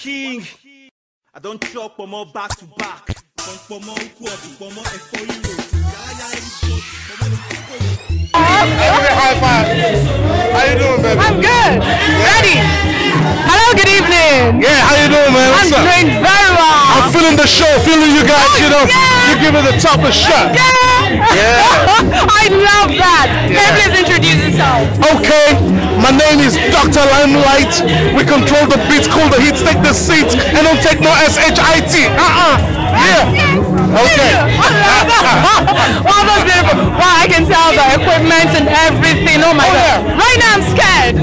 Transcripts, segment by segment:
king? I don't chop for more back to back. pọ̀npọ̀mọ́ okú ọ̀dùn pọ̀mọ́ ẹ̀fọ́ ríro yáyá ẹ̀fọ́ pọ̀mọ́ ẹ̀fọ́ ríro. high five. How you doing, baby? I'm good. Ready? Hello, good evening. Yeah, how you doing, man? I'm What's up? doing very well. I'm feeling the show, feeling you guys, you know. yeah. You give it the toughest shot. Yeah. yeah. I love that. Can you please introduce yourself? Okay, my name is Dr. Limelight. We control the beats, cool the heat, take the seats, and don't take no S-H-I-T. Uh-uh. Yeah. Okay. wow, that's beautiful. Wow, I can tell the equipment and everything. Oh my Oh, god. yeah. Right now I'm scared.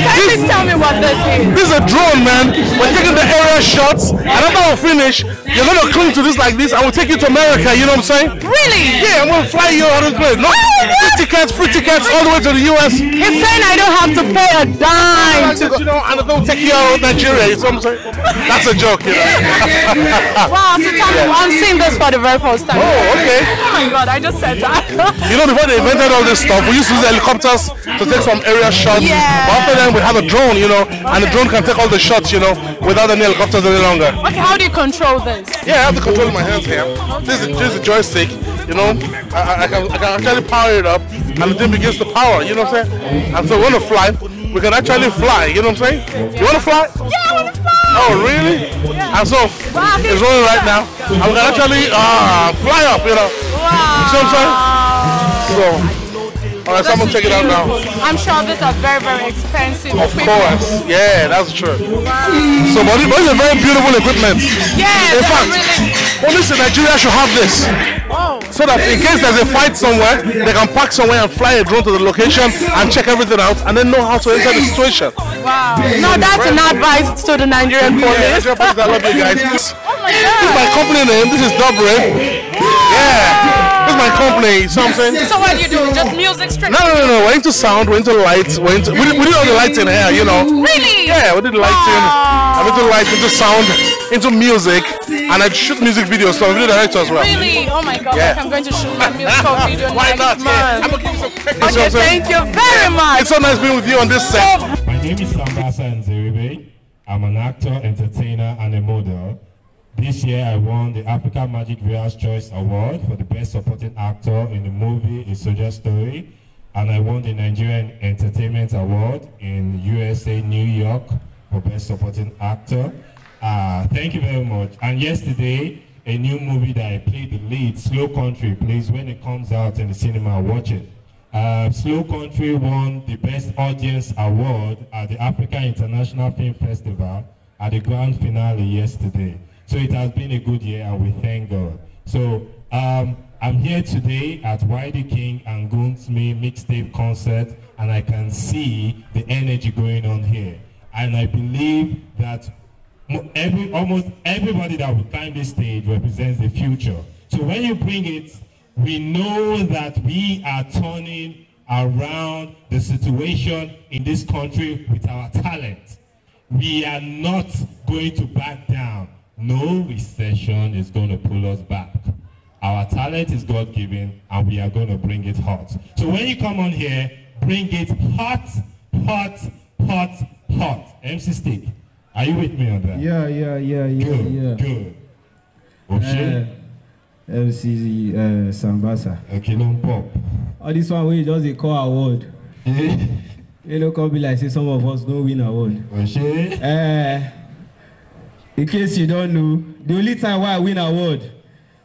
Can you please tell me what this is? This is a drone, man. We're taking the area shots, and after we finish, you're gonna cling to this like this, and we'll take you to America. You know what I'm saying? Really? Yeah, I'm gonna fly you out of this place. No, oh, free tickets, free tickets all the way to the US. He's saying I don't have to pay a dime to go. You know, and don't take you out of Nigeria. You know what I'm saying? That's a joke, you know. Wow, so tell I'm seeing this for the very first time. Oh, okay. Oh my god, I just said that. You know, before they invented all this stuff, we used to use helicopters to take some area shots. Yeah. But after then, we have a drone, you know, and the drone can take all the shots, you know, without any helicopters any longer. okay, how do you control this? Yeah, I have to control my hands here. This is, this is a joystick, you know. I, I, can, I can actually power it up, and the thing begins to power, you know what I'm saying? And so we want to fly. We can actually fly, you know what I'm saying? You want to fly? Yeah, I want to fly. Oh, really? And so, Wow, it's rolling right now. We can actually uh, fly up, you know. Wow. You see what I'm saying? So, all right, so I'm gonna check it out now. I'm sure these are very, very expensive. Of equipment. course, yeah, that's true. So, but but it's a very beautiful equipment. Yeah, In fact, really. Police in Nigeria should have this. So that in case there's a fight somewhere, they can park somewhere and fly a drone to the location and check everything out and then know how to enter the situation. Wow. No, that's an advice to the Nigerian police. I love you guys. Oh this Oh my God. this is my company name. This is Dobre. Yeah, this is my company. You know what I'm saying? So what do you do? Just music straight? No, no, no, no. We're into sound. We're into lights. We're into, we, did, we did all the lighting here, you know. Really? Yeah, we did lighting. I'm into lights, into sound, into music, and I shoot music videos. So I'm video director as well. Really? Oh my god, Yeah. like I'm going to shoot my musical video Why not? Yeah. I'm gonna give you some pictures. Okay, you know what I'm saying? thank you very much. It's so nice being with you on this set. My name is Sambasa Nzeribe. I'm an actor, entertainer, and a model. This year I won the Africa Magic Viewers Choice Award for the Best Supporting Actor in the movie A Soldier Story. And I won the Nigerian Entertainment Award in USA, New York for Best Supporting Actor. Uh, thank you very much. And yesterday, a new movie that I played the lead, Slow Country, plays when it comes out in the cinema. Watch it. Uh, Slow Country won the Best Audience Award at the Africa International Film Festival at the grand finale yesterday. So it has been a good year and we thank God. So um, I'm here today at YD King and Goonsme mixtape concert and I can see the energy going on here. And I believe that every almost everybody that will climb this stage represents the future. So when you bring it, we know that we are turning around the situation in this country with our talent. We are not going to back down. No recession is going to pull us back. Our talent is God given and we are going to bring it hot. So when you come on here, bring it hot, hot, hot, hot. MC Stick, are you with me on that? Yeah, yeah, yeah, yeah, Good, yeah. good. Okay, Uh, MC uh, Sambasa. okay, don't pop. All this one we just dey call award. You know, come be like say some of us don't win award. Okay. Uh, in case you don't know, the only time why I win award,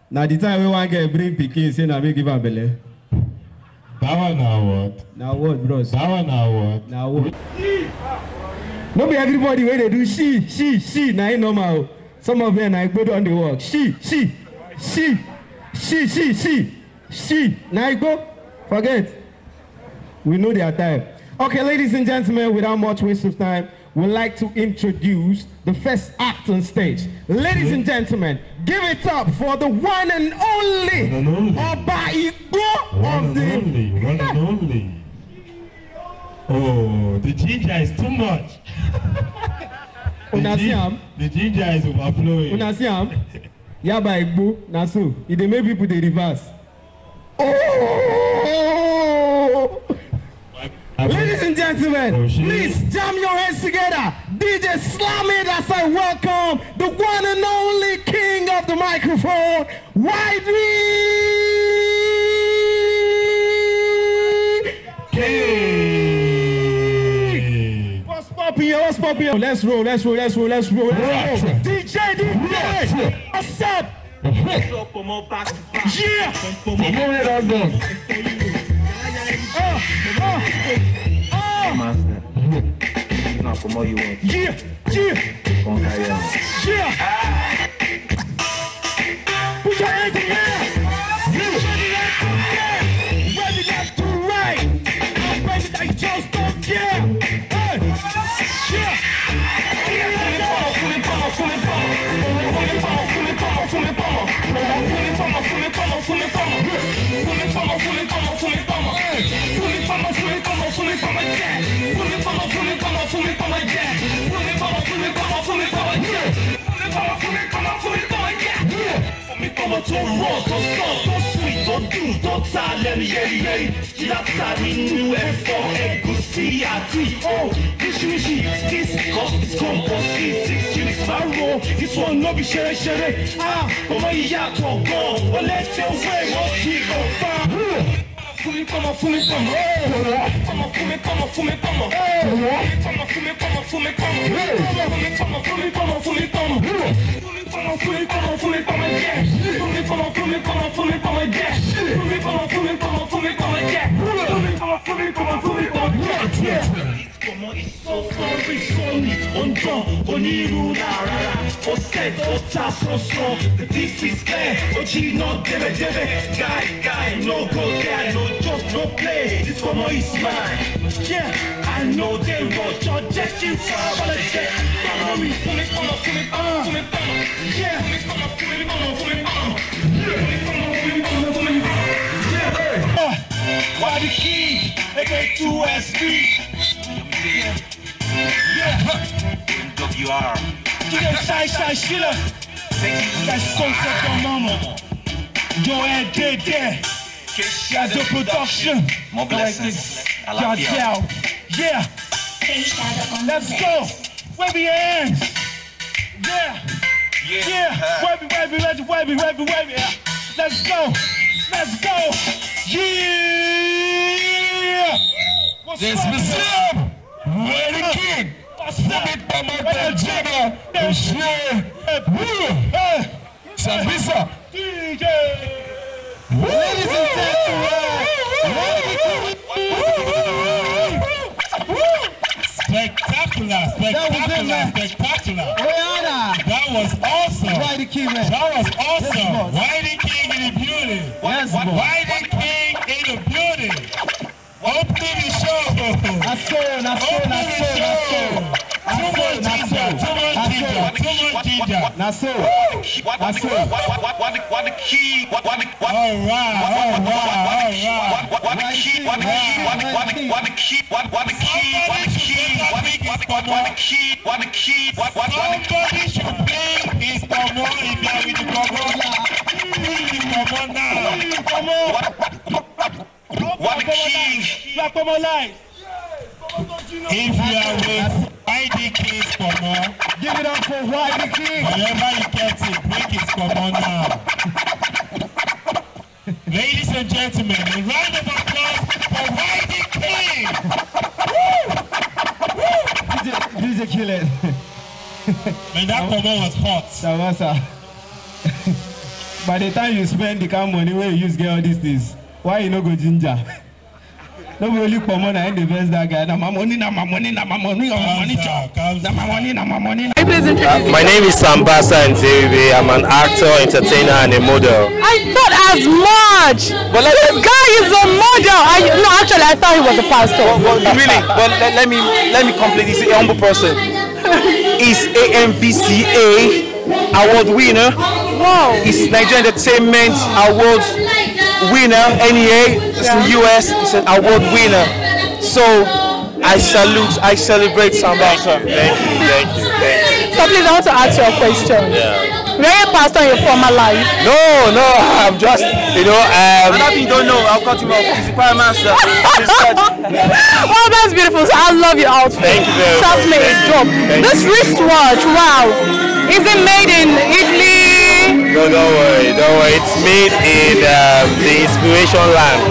na the time wey one girl bring pikin say na me give am belle. That one now what? Na award, bros. That one now what? Na award. No be everybody wey dey do she, she, she na im normal. Oh. Some of them na igbo don dey work. She, she, she, she, she, she, she na igbo. Forget. We know their time. Okay, ladies and gentlemen, without much waste of time, we'd like to introduce the first act on stage. Ladies and gentlemen, give it up for the one and only One and only. Oba Igbo One of and the Oh, the ginger is too much. The Una see am? The ginger is overflowing. Una see am? Yaba Igbo, na so. E dey make people dey reverse. Oh! Ladies and gentlemen, Oh, please jam your hands together. DJ Slam it as I welcome the one and only king of the microphone, YD King. Here? Here? Let's roll, let's roll, let's roll, let's roll, let's roll. DJ, DJ, what's up? Yeah. Uh, uh, uh, you want. yeah, yeah. Yeah. Put your hands in the air. Tó rọ̀ tó sọ̀ tó sweet dùn tó ta lẹ́nu yẹ́rìyẹ́rì tí láta nínú ẹ̀fọ́ ẹ̀gúsí àti ó oríṣiríṣi this cost is compost six units ro this one no be ṣeré-ṣeré ah ọmọ yìí yàtọ̀ gan wọlé tí ó wẹ̀ wọ́n ti kọ̀ fa. Fún mi kọ́mọ fún mi kọ́mọ. Kọ́mọ fún mi kọ́mọ fún mi kọ́mọ. Kọ́mọ fún mi kọ́mọ fún mi kọ́mọ. Fún mi kọ́mọ fún mi kọ́mọ fún mi kọ́mọ. Fún mi kọ́mọ fún mi kọ́mọ fún mi kọ́mọ jẹ́. Fún mi kọ́mọ fún mi kọ́mọ fún mi kọ́mọ jẹ́. Fún mi kọ́mọ fún mi kọ́mọ fún mi kọ́mọ jẹ́. Fún mi kọ́mọ fún mi kọ́mọ fún mi kọ́mọ jẹ́. Ọmọ ìsọ̀sọ̀rí sọ́ni ọ̀njọ́ onírúurú rárá. Ó sẹ̀ ó ta sọ̀sọ̀. This is clear. Ó jiná débẹ̀débẹ̀. Guy guy no go there no just no play. This ọmọ is mine. Yeah, I know they watch your gesture for all jẹ́. Ọmọ mi fún mi kọ́mọ fún mi kọ́mọ fún mi kọ́mọ. Yeah, fún mi kọ́mọ fún mi kọ́mọ fún mi kọ́mọ. Fún mi kọ́mọ fún mi kọ́mọ fún mi kọ́mọ. Yeah. Why the king? AK2SB. WR. Tu es shy, shy, shiller. La sunset dans maman. Yo, and dead, dead. De production. More blessings. I love you. Yeah. Let's go. Wave your hands. Yeah. Yeah. It, wave it, wave it. Yeah. Let's go. Let's go. Yeah. What's This up? The king, What's up? Mama Tajana, Oshie, Woo, Sabisa. DJ. Ladies and Spectacular, spectacular, spectacular. That was awesome. YD King, man. That was awesome. YD King in the building. YD King in the building. Opening the show. That's so, that's so, the so, that's so. Too much ginger, too much ginger, too much ginger. That's so. The, what the key? What, the, what, All right, all right, all right. the key? The key? The key? The key? What the key? What the, what, what the key? The key? What, what the Somebody should play his Pomo if you are with the Pomo. Play the Pomo now. What the life. If you are with King's Pomo, Give it up for King. wherever you get it, bring his Pomo now. Ladies and gentlemen, a round of applause for ID King. DJ, DJ kill it. Man, that Pomo was hot. Samasa. By the time you spend the kind of money where you use get all these things, why you no go ginger? No be only common na him dey vex that guy. Na my money, na my money, na my money, na my money, chop. Na my money, na my money. My name is Sambasa Nzeribe. I'm an actor, entertainer, and a model. I thought as much. But like, this guy is a model. I, no, actually, I thought he was a pastor. Well, really, but let, let me let me complete. He's a humble person. He's AMVCA award winner. Wow. He's Nigerian Entertainment Award winner. NEA. It's in US. He's an award winner. So I salute. I celebrate Sambasa. Thank you, thank you, thank you. So please, I want to ask you a question. Yeah. Were you a pastor in your former life? No, no, I'm just, you know, um, Another thing you don't know, I'll cut him off. He's a choir master. He's oh, that's beautiful. So I love your outfit. Thank you very Trust much. me, it's dope. This wristwatch, wow. Is it made in Italy? No, don't worry, don't worry. It's made in um, the inspiration land.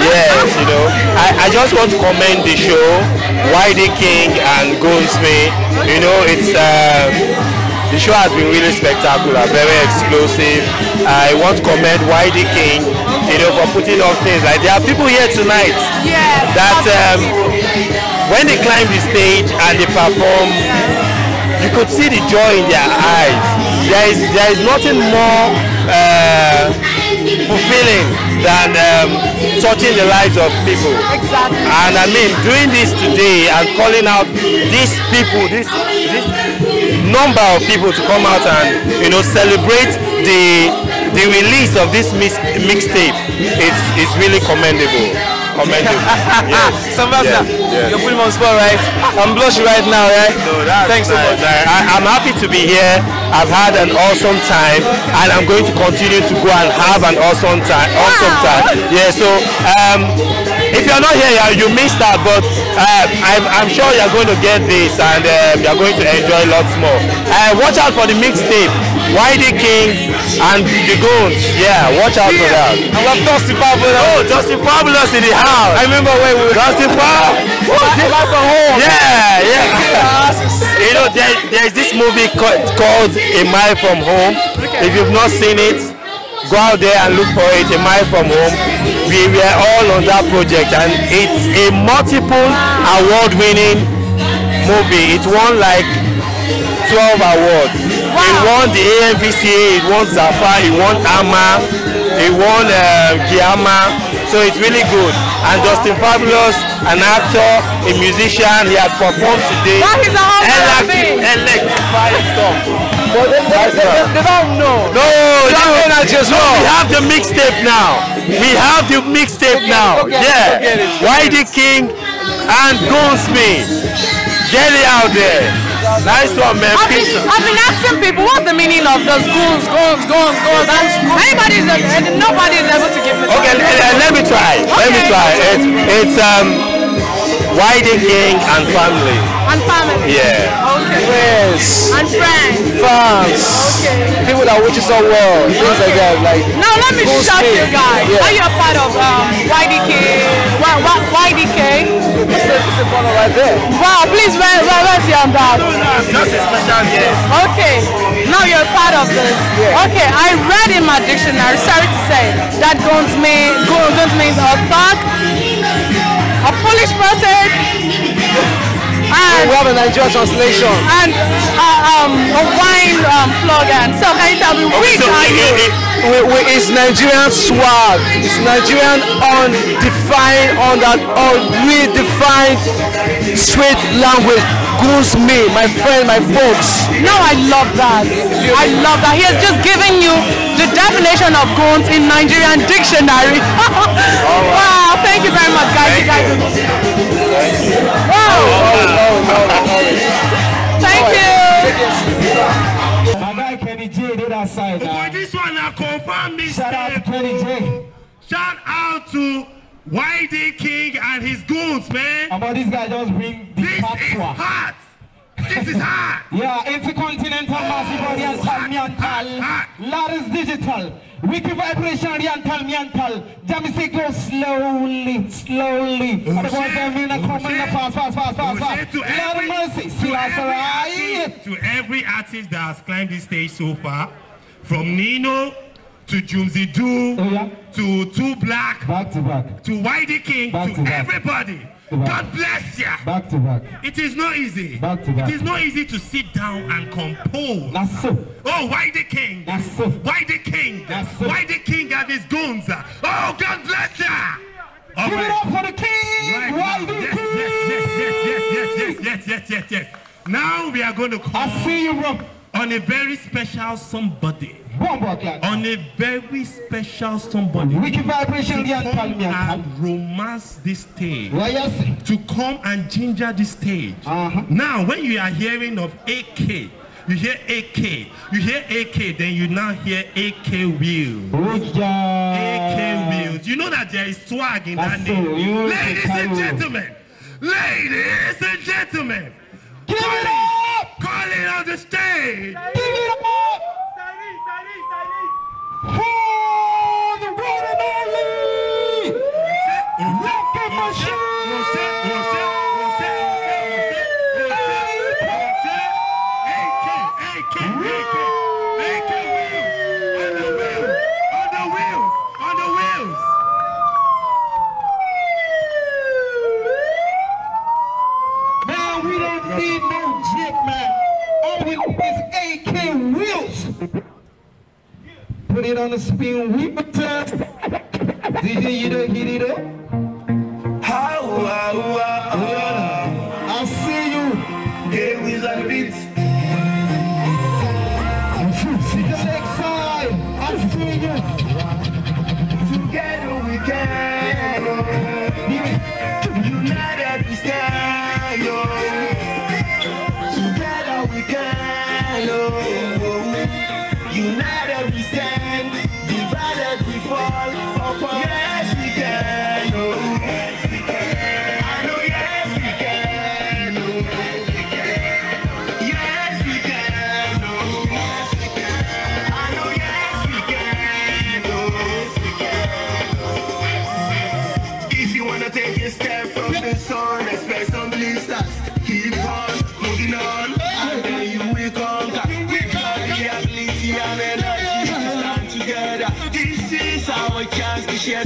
Yes, you know, I, I just want to commend the show, YD King and Goldsmith. You know, it's um, the show has been really spectacular, very explosive. I want to commend YD King, you know, for putting up things like there are people here tonight Yes. that um, when they climb the stage and they perform, you could see the joy in their eyes. There is there is nothing more uh, fulfilling than um, touching the lives of people. Exactly. And I mean, doing this today and calling out these people, this this number of people to come out and you know celebrate the the release of this mix, mixtape, it's it's really commendable. Commendable. yes. Sambasa, Yes, yes. you're putting on spot, right? I'm blushing right now, right? No, that's Thanks so nice. much. I, I'm happy to be here. I've had an awesome time, and I'm going to continue to go and have an awesome time. Awesome time. Yeah. So, um, if you're not here, you- missed out, but uh, I'm, I'm sure you're going to get this, and um, you're going to enjoy lots more. Uh, watch out for the mixtape, YD King and the Goons. Yeah, watch out for that. And we have Dusty Fabulous. Oh, Justin Fabulous in the house. I remember when we were Justin Fabulous. back from home. Yeah, yeah. you know, there, there's this movie called, called A Mile From Home. If you've not seen it, go out there and look for it. A Mile From Home. We were all on that project, and it's a multiple award-winning movie. It won like 12 awards. It won the AMVCA, it won Zafa, it won AMA, it won uh, Giama. So it's really good. And Justin Fabulous, an actor, a musician, he has performed today. That is a whole other thing. Electrifying stuff. But they, they, they, they don't know. No, no, energy as no, well. we have the mixtape now. We have the mixtape now. it, yeah. YD King and Goldsmith. Get it out there. Nice one, man. I've been, I've been asking people what's the meaning of those goons, goons, goons, goons. And anybody's, nobody's able to give me. Okay, let, let- let me try. Let me try. It's it's um King and family. And family. Yeah. Okay. Friends, And friends. fans, Okay. people that watch us all world, things like that. Like, Now let me shock you guys. Yeah. Are you a part of um, YDK? Y- Y- YDK? It's a, it's a banner right there. Wow, please, where, where, where's your dad? Just a special guest. Okay, now you're part of this. Okay, I read in my dictionary, sorry to say, that guns mean, means a thug, a foolish person, and We have a Nigerian translation. and uh, um, a wine um, slogan. So can you tell me which So are you? it- it- We, we, it's Nigerian swag. It's Nigerian undefined, on that unredefined straight language. Goons me, my friend, my folks. No, I love that. I love that. He has just given you the definition of guns in Nigerian dictionary. wow, thank you very much, guys. Thank You guys are- Wow. Thank you. My guy Kenny J did that side now. Boy, ah? this one now confirm me. Shout out to Kenny J. Shout out to YD King and his goons, man. About this guy just bring the This is patois. hot. This is hot. Yeah, intercontinental oh, massive oriental miantal. Ladders digital. Wiki vibration oriental miantal. Jammy go slowly, slowly. And the boys them in a come in a fast, fast, fast, fast, fast. Lord mercy. To every artist, to every artist that has climbed this stage so far, from Nino to Jumzydoo to Tublack Back to back. to YD King Back to to back. everybody. To. God bless ya. Back to back. It is not easy. Back to back. It is not easy to sit down and compose. That's so. Oh, why the king? That's so. Why the king? That's so. Why the king and his goons? Oh, God bless ya! All Give it right. up for the king. Right Why the Yes, king? yes, yes, yes, yes, yes, yes, yes, yes, yes, yes. Now we are going to call I see you, bro. On a very special somebody. On a very special somebody. To come and romance this stage. To come and ginger the stage. Uh-huh. Now, when you are hearing of AK, You hear AK. You hear AK, then you now hear AK wheels. AK wheels. You know that there is swag in that name. Ladies and gentlemen, ladies and gentlemen, Give it calling, up! calling on the stage. Give it up! For the one and only Rocket Machine! Man, we don't need no jip, man. Is AK wheels. Put it on the spin wheel. DJ, you don't hit it up. I see you. Take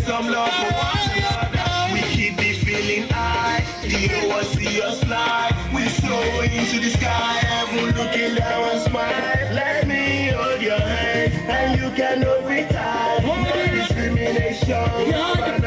some love for one. We keep the feeling high, the ones see us fly. We soar into the sky, heaven looking down and smile. Let me hold your hand, and you cannot retire. No discrimination.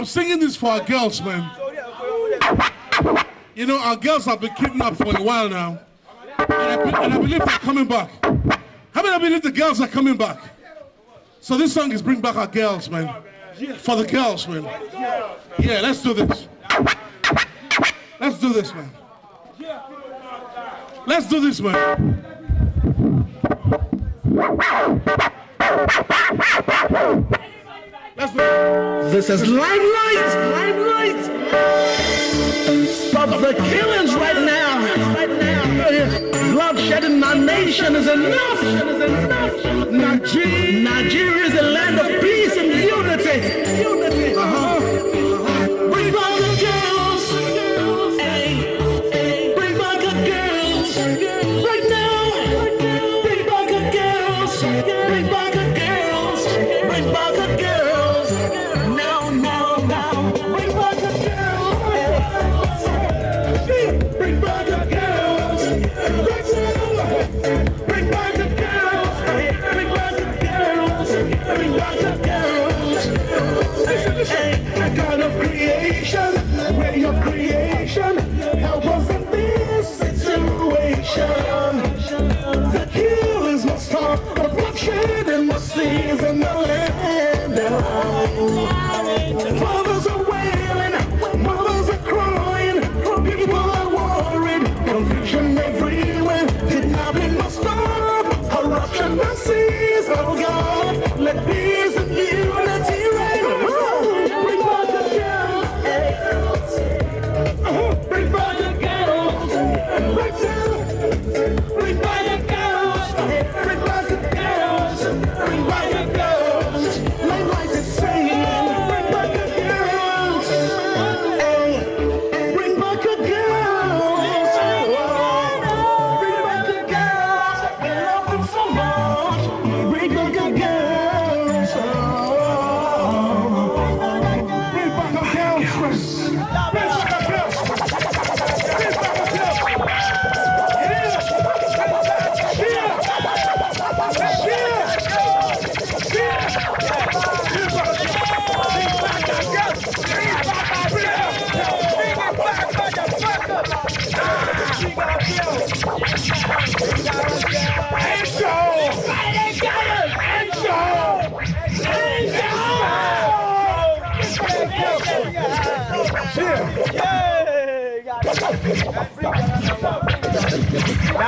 I'm singing this for our girls, man. You know, our girls have been kidnapped for a while now. And I, and I believe they're coming back. How many believe the girls are coming back? So this song is Bring Back Our Girls, man. For the girls, man. Yeah, let's do this. Let's do this, man. Let's do this, man. Let's do this. Is limelight, limelight. Stop the killings right now, right now. Bloodshed in my nation is enough. Nigeria, Nigeria is a land of peace and unity. Corruption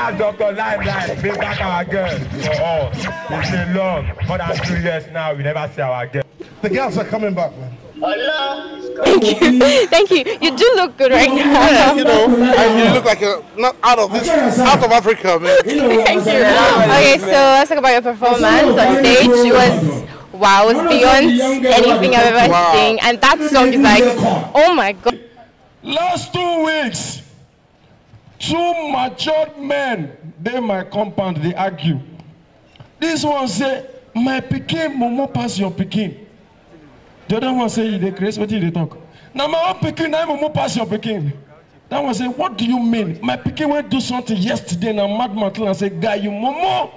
That's Dr. Limelight, bring back our girls for us. It's been long, more than two years now, we never see our girls. The girls are coming back, man. Thank you. Thank you. You do look good right now. Yeah, you know, and you look like you're not out of this, out of Africa, man. Thank you. Okay, so let's talk about your performance on stage. It was wow, it was beyond anything I've ever Wow. seen, and that song is like, oh my god. Last two weeks, two matured men, they my compound, they argue. This one say, my pikin, momo pass your pikin. The other one say, you dey craze, what they talk? Now my own pikin, now momo pass your pikin. That one say, what do you mean? My pikin went do something yesterday, now mad man and say, guy, you momo.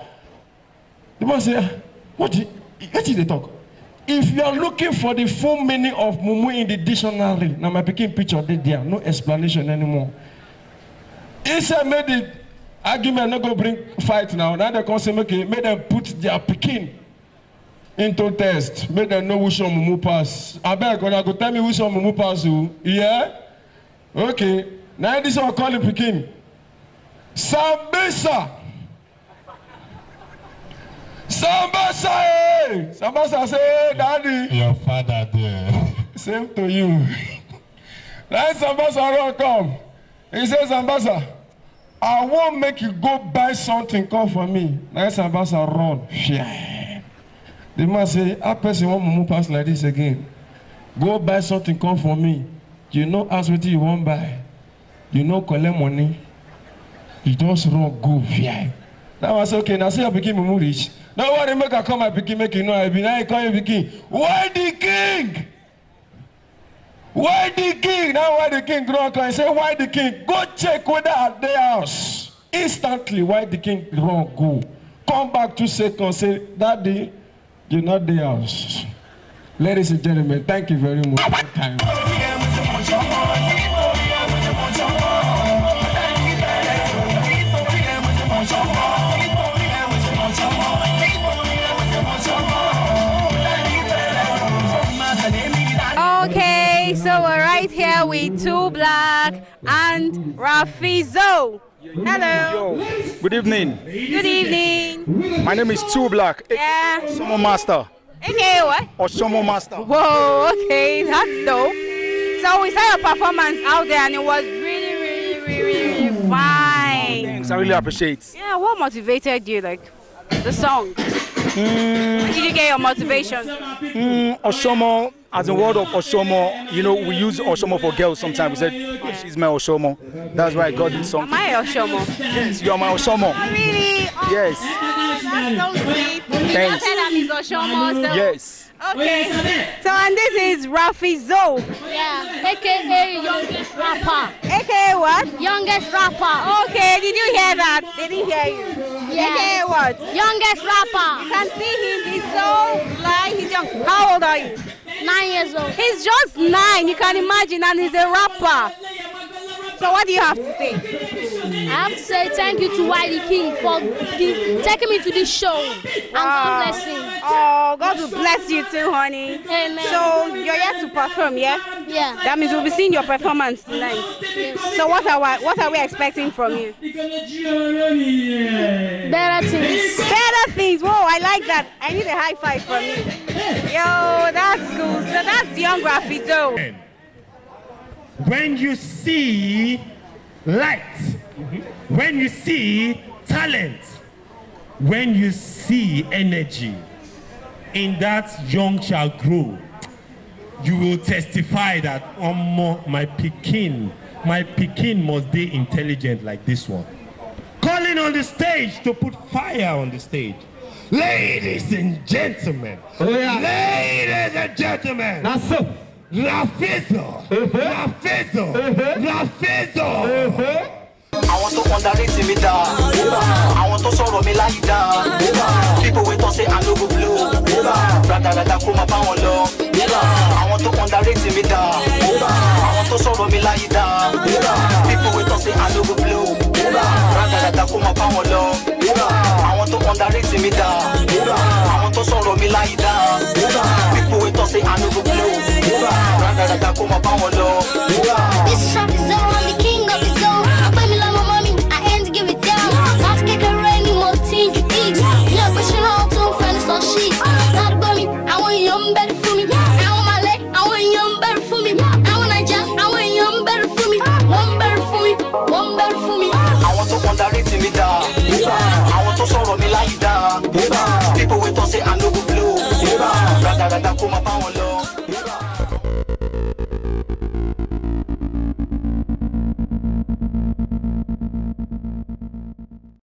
The man say, what do what did they talk? If you are looking for the full meaning of mumu in the dictionary, now my picking picture dey there, no explanation anymore. Inside made the argument not go bring fight now. Now they come say make make them put their pikin into test, make them know which one mumu pass. I beg una go tell me which one mumu pass o. Yeah? Okay. Now this one call him pikin. Sambisa. Sambasa, eh! Sambasa say, daddy. Your father there. Same to you. Then Sambasa run come. He says, Sambasa, I won't make you go buy something come for me. Then Sambasa run. Fear. The man say, how person want mumu pass like this again? Go buy something come for me. You know ask wetin you wan buy. You no collect money. You just run go fear. That one say, okay, now say your pikin mumu reach. No worry, make I my pikin, make you know I be. Now you call your pikin. Why the king? Why the king? Now why the king up and say, why the king? Go check whether at their house. Instantly, why the king run go? Come back two seconds, say, Daddy, you're not the house. Ladies and gentlemen, thank you very much. for your time. And Rafizo. Hello. Good evening. Good evening. My name is Tublack. Yeah. Somo Master. Okay, what? Oshomo Master. Whoa, okay, that's dope. So we saw your performance out there and it was really, really, really, really fine. Thanks, I really appreciate. Yeah, what motivated you, like the song? Where did you get your motivation? Mm, Oshomo, as a word of Oshomo, you know, we use Oshomo for girls sometimes. We said, oh, she's my Oshomo. That's why I got this song. Am I Oshomo? Yes, you are my Oshomo. Oh, really? Oh, Yes. That's so sweet. Thanks. You said I'm his Oshomo, so. Yes. Okay. So, and this is Rafizo. Yeah, aka youngest rapper. AKA what? Youngest rapper. Okay, did you hear that? They didn't hear you. Yeah. AKA what? Youngest rapper. You can see him, he's so fly, he's young. How old are you? Nine years old. He's just nine, you can imagine, and he's a rapper. So what do you have to say? I have to say thank you to YD King for gi- taking me to this show. And God ah. bless him. Oh, God will bless you too, honey. Amen. So you're here to perform, yeah? Yeah. That means we'll be seeing your performance tonight. So what are we, what are we expecting from you? Better things. Better things. Whoa, I like that. I need a high five from you. Yo, that's cool. So that's young Rafizo. when you see light, when you see talent, when you see energy in that young child grow, you will testify that Omo, my Pekin, my Pekin must be intelligent like this one. Calling on the stage to put fire on the stage. Ladies and gentlemen, oh, ladies and gentlemen, so Rafizo, Rafizo, Rafizo. Àwọn tó underrate mi dá. Àwọn tó sọ̀rọ̀ mi láyé dá. People wey talk say i no go blow. Radarada kó máa bá wọn lọ. Àwọn tó underrate mi dá. Àwọn tó sọ̀rọ̀ mi láyé dá. People wey talk say i no go blow. Radarada kó máa bá wọn lọ. Àwọn tó underrate mi dá. Àwọn tó sọ̀rọ̀ mi láyé dá. People wey talk say i no go blow. Radarada kó máa bá wọn lọ. This is Rafizo, I'm the king